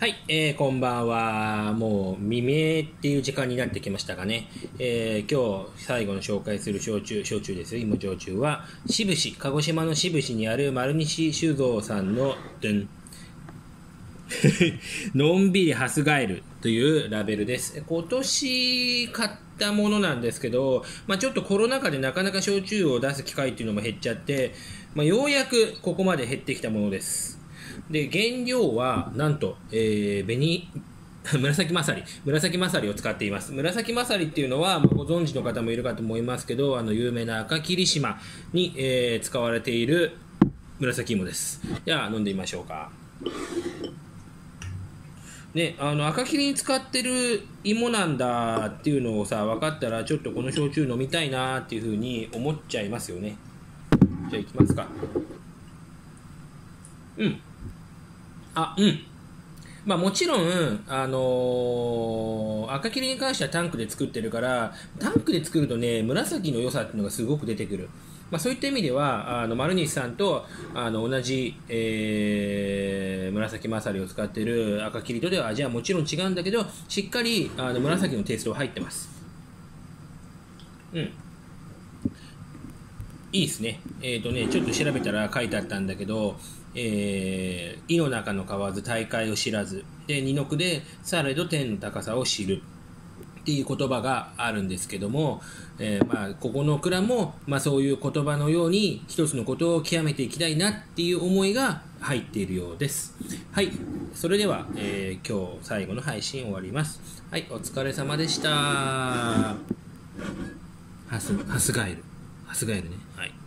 はい、えー、こんばんは。もう未明っていう時間になってきましたかね。えー、今日最後の紹介する焼酎、焼酎ですよ。芋焼酎は、渋市、鹿児島の渋市にある丸西酒造さんの、のんびりハスガエルというラベルです。今年買ったものなんですけど、まあ、ちょっとコロナ禍でなかなか焼酎を出す機会っていうのも減っちゃって、まあ、ようやくここまで減ってきたものです。で、原料は、なんと、えー、紅、紫まさり、紫まさりを使っています。紫まさりっていうのは、ご存知の方もいるかと思いますけど、あの、有名な赤霧島に、えー、使われている紫芋です。では、飲んでみましょうか。ね、あの赤切りに使ってる芋なんだっていうのをさ分かったらちょっとこの焼酎飲みたいなっていうふうに思っちゃいますよねじゃあいきますかうんあうん。まあもちろん、あのー、赤切りに関してはタンクで作ってるからタンクで作るとね紫の良さっていうのがすごく出てくる。まあ、そういった意味ではあの丸西さんとあの同じ、えー、紫まさりを使ってる赤キリとでは味はもちろん違うんだけどしっかりあの紫のテイストは入ってます。うん。いいですねえっ、ー、とねちょっと調べたら書いてあったんだけどえー、井の中の蛙大会を知らずで二の句でされど天の高さを知るっていう言葉があるんですけども、えー、まあ、ここの蔵も、まあ、そういう言葉のように一つのことを極めていきたいなっていう思いが入っているようです。はい。それでは、えー、今日最後の配信終わります。はい。お疲れ様でした。ハス、ハスガエル。ハスガエルね。はい。